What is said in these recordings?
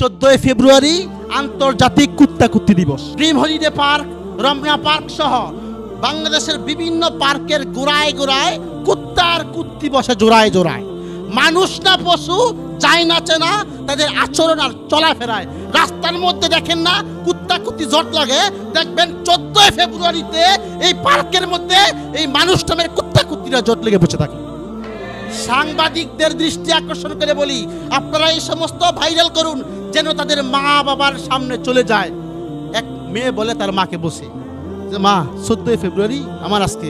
চোদ্দই ফেব্রুয়ারি আন্তর্জাতিক কুত্তা কুত্তি দিবস। Dream holiday park Ramna park সহ বাংলাদেশের বিভিন্ন পার্কের গোড়ায় গোড়ায় কুত্তার কুত্তি বসে জোড়ায় জোড়ায়। মানুষ না পশু চাই না চেনা, তাদের আচরণ আর চলাফেরায়। রাস্তার মধ্যে দেখেন না কুত্তা কুত্তি জট লাগে। দেখবেন চোদ্দই ফেব্রুয়ারিতে এই পার্কের মধ্যে এই মানুষ নামের কুত্তা কুত্তিরা জট লেগে বসে থাকে। সাংবাদিকদের দৃষ্টি আকর্ষণ করে বলি, আপনারা এই সমস্ত ভাইরাল করুন যেন তাদের মা বাবার সামনে চলে যায়। এক মেয়ে বলে তার মাকে বসে, যে মা, চোদ্দই ফেব্রুয়ারি আমার আজকে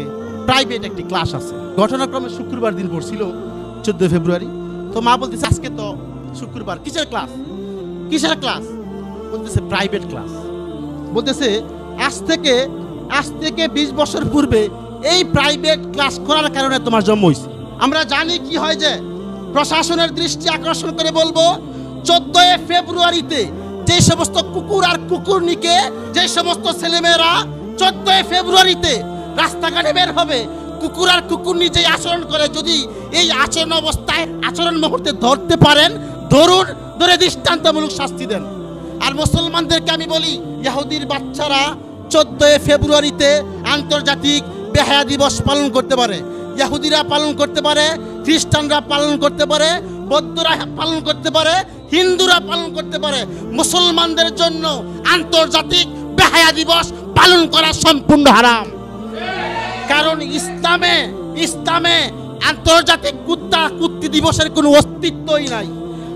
প্রাইভেট একটি ক্লাস আছে। ঘটনাক্রমে শুক্রবার দিন পড়ছিল চোদ্দই ফেব্রুয়ারি। তো মা বলতেছে, আজকে তো শুক্রবার, কিসের ক্লাস কিসের ক্লাস বলতেছে প্রাইভেট ক্লাস বলতেছে, আজ থেকে আজ থেকে বিশ বছর পূর্বে এই প্রাইভেট ক্লাস করার কারণে তোমার জন্ম হয়েছে। আমরা জানি কি হয় যে প্রশাসনের দৃষ্টি আকর্ষণ করে বলব, চোদ্দই ফেব্রুয়ারিতে যে সমস্ত কুকুর আর কুকুরনিকে, যে সমস্ত ছেলেমেয়েরা চোদ্দই ফেব্রুয়ারিতে রাস্তাঘাটে বের হবে, কুকুর আর কুকুরনি যে আচরণ করে, যদি এই আচরণ অবস্থায়, আচরণ মুহূর্তে ধরতে পারেন, ধরুন, ধরে দৃষ্টান্তমূলক শাস্তি দেন। আর মুসলমানদেরকে আমি বলি ইহুদির বাচ্চারা চোদ্দই ফেব্রুয়ারিতে আন্তর্জাতিক বেহায়া দিবস পালন করতে পারে। ইহুদিরা পালন করতে পারে, খ্রিস্টানরা পালন করতে পারে, বৌদ্ধরা পালন করতে পারে, হিন্দুরা পালন করতে পারে। মুসলমানদের জন্য আন্তর্জাতিক বেহায়া দিবস পালন করা সম্পূর্ণ হারাম। কারণ ইসলামে ইসলামে আন্তর্জাতিক কুত্তা কুত্তি দিবসের কোনো অস্তিত্বই নাই।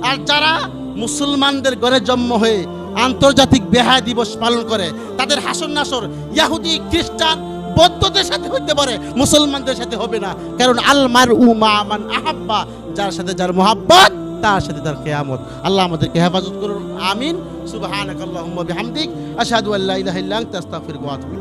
আর যারা মুসলমানদের ঘরে জন্ম হয়ে আন্তর্জাতিক বেহায়া দিবস পালন করে, তাদের হাসন নাসর ইয়াহুদি, খ্রিস্টান বৌদ্ধদের সাথে হইতে পারে, মুসলমানদের সাথে হবে না। কারণ আলমার উমা মান আহাব্বা, যার সাথে যার মোহাব্বত, তার সাথে তার কেয়ামত। আল্লাহ আমাদেরকে হেফাজত করুন, আমিন। সুবাহ আল্লাহ আল্লা ইলাহা ইল্লা আনতা, আস্তাগফিরুকা ওয়া আতুবু ইলাইক।